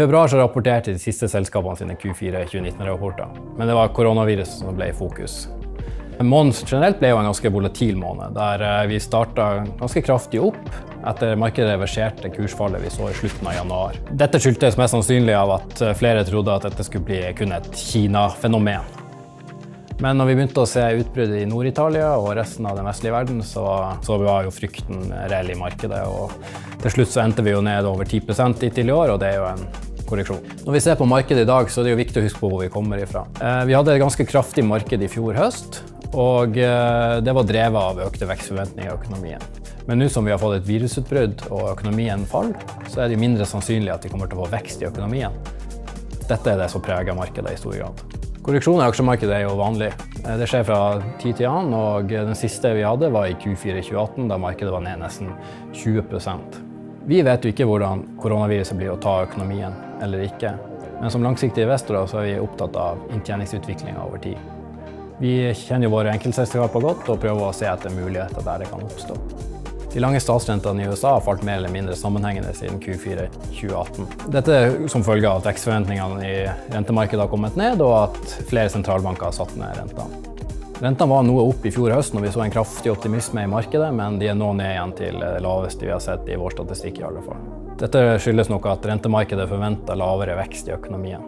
februar så rapporterte de siste selskapene sine Q4 2019-rapporter, men det var koronaviruset som ble i fokus. Måneden generelt ble jo en ganske volatil måned, der eh, vi starta ganske kraftig opp etter markedet reverserte kursfallet vi så i slutten av januar. Dette skyldtes mest sannsynlig av at eh, flere trodde at dette skulle bli kun et Kina-fenomen. Men når vi begynte å se utbruddet i Nord-Italia og resten av den vestlige verden, så, så var jo frykten reell i markedet. Og til slutt så endte vi jo ned over 10 hittil i år, og det er jo en korreksjon. Når vi ser på markedet i dag, så er det jo viktig å huske på hvor vi kommer ifra. Eh, vi hadde et ganske kraftig marked i fjor høst, og eh, det var drevet av økte vekstforventninger i økonomien. Men nå som vi har fått et virusutbrudd og økonomien faller, så er det mindre sannsynlig at vi kommer til å få vekst i økonomien. Dette er det som preger markedet i stor grad. Korreksjon i aksjemarkedet er jo vanlig. Eh, det skjer fra tid til annen, og den siste vi hadde var i Q4 2018, da markedet var ned nesten 20 Vi vet jo ikke hvordan koronaviruset blir å ta økonomien eller ikke, men som langsiktige investorer så er vi opptatt av inntjeningsutviklinga over tid. Vi kjenner jo våre enkeltselskaper godt og prøver å se etter muligheter der det kan oppstå. De lange statsrentene i USA har falt mer eller mindre sammenhengende siden Q4 2018. Dette er som følge av at vekstforventningene i rentemarkedet har kommet ned, og at flere sentralbanker har satt ned rentene. Rentene var noe opp i fjor høst når vi så en kraftig optimisme i markedet, men de er nå ned igjen til det laveste vi har sett i vår statistikk. i alle fall. Dette skyldes nok at rentemarkedet forventer lavere vekst i økonomien.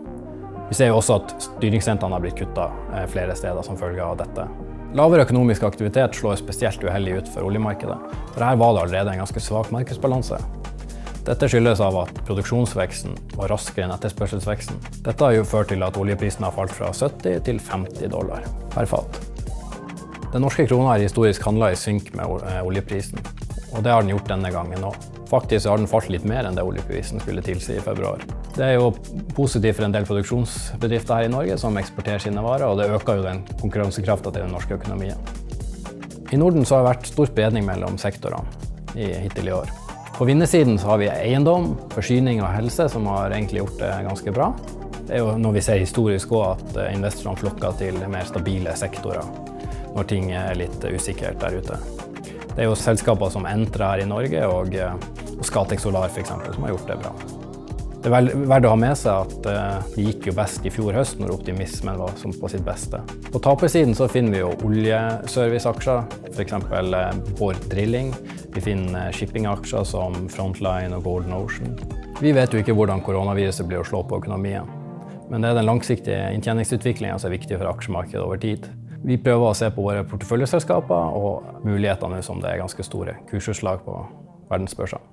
Vi ser jo også at styringsrentene har blitt kutta eh, flere steder som følge av dette. Lavere økonomisk aktivitet slår spesielt uheldig ut for oljemarkedet. For her var det allerede en ganske svak markedsbalanse. Dette skyldes av at produksjonsveksten var raskere enn etterspørselsveksten. Dette har jo ført til at oljeprisen har falt fra 70 til 50 dollar per fat. Den norske krona har historisk handla i synk med eh, oljeprisen, og det har den gjort denne gangen òg. Faktisk har den falt litt mer enn det oljeprisen skulle tilsi i februar. Det er jo positivt for en del produksjonsbedrifter her i Norge som eksporterer sine varer, og det øker jo den konkurransekrafta til den norske økonomien. I Norden så har det vært stor spredning mellom sektorene hittil i år. På vinnersiden har vi eiendom, forsyning og helse som har egentlig gjort det ganske bra. Det er jo når vi ser historisk òg at investorene flokker til mer stabile sektorer når ting er litt usikkert der ute. Det er jo selskaper som Entra her i Norge og, eh, og Scatec Solar f.eks. som har gjort det bra. Det er verdt å ha med seg at uh, det gikk jo best i fjor høst, når optimismen var som på sitt beste. På tapersiden så finner vi jo oljeserviceaksjer, f.eks. Uh, Bård Drilling. Vi finner shippingaksjer som Frontline og Golden Ocean. Vi vet jo ikke hvordan koronaviruset blir å slå på økonomien. Men det er den langsiktige inntjeningsutviklinga som er viktig for aksjemarkedet over tid. Vi prøver å se på våre porteføljeselskaper og mulighetene som det er ganske store kursutslag på verdensbørser.